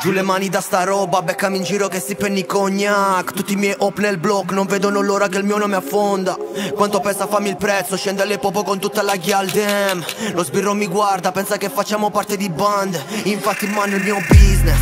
Giù le mani da sta roba, beccami in giro che si penny cognac. Tutti i miei op nel block, non vedono l'ora che il mio nome affonda. Quanto pesa fammi il prezzo, scende alle popo con tutta la ghial damn Lo sbirro mi guarda, pensa che facciamo parte di band. Infatti mano il mio business.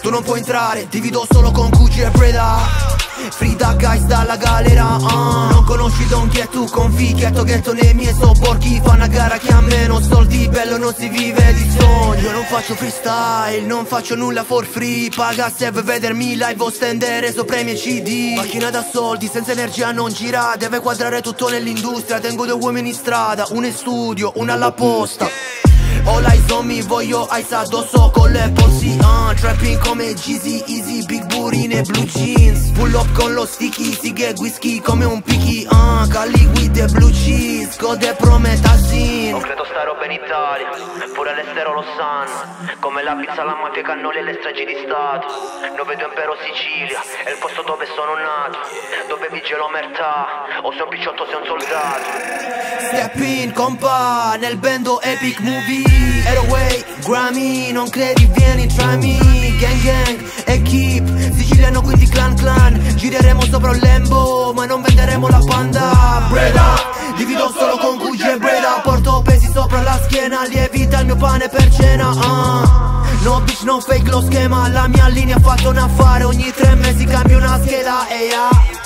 Tu non puoi entrare, divido solo con Gucci e Preda Frida guys dalla galera uh. Non conosci Don tu con Fichetto Ghetto nei miei sobborghi. Fa una gara che ha meno soldi Bello non si vive di sogno. Non faccio freestyle Non faccio nulla for free. Paga se vuoi vedermi live o stendere sopra i miei cd Macchina da soldi senza energia non gira. Deve quadrare tutto nell'industria. Tengo due uomini in strada Uno in studio, uno alla posta All eyes on me, voglio ice addosso con le polsi uh, Trapping come Jeezy, easy, big nei blue jeans. Pull up con lo sticky, sighe whisky come un picky uh, Cali with the blue cheese, code prometazin Non credo sta roba in Italia, pure all'estero lo sanno. Come la pizza, la mafia, i cannoli e le stragi di Stato. Non vedo impero Sicilia, è il posto dove sono nato. Dove vige l'omertà, o sei un picciotto o sei un soldato Step in, compa, nel bando epic movie. Airway, Grammy, non credi vieni tra me. Gang gang, equip, siciliano quindi clan clan. Gireremo sopra un lembo, ma non venderemo la panda. Breda, divido solo con Gucci e Breda. Porto pesi sopra la schiena, lievita il mio pane per cena uh. No bitch, no fake lo schema. La mia linea ha fatto un affare Ogni tre mesi cambio una scheda E yeah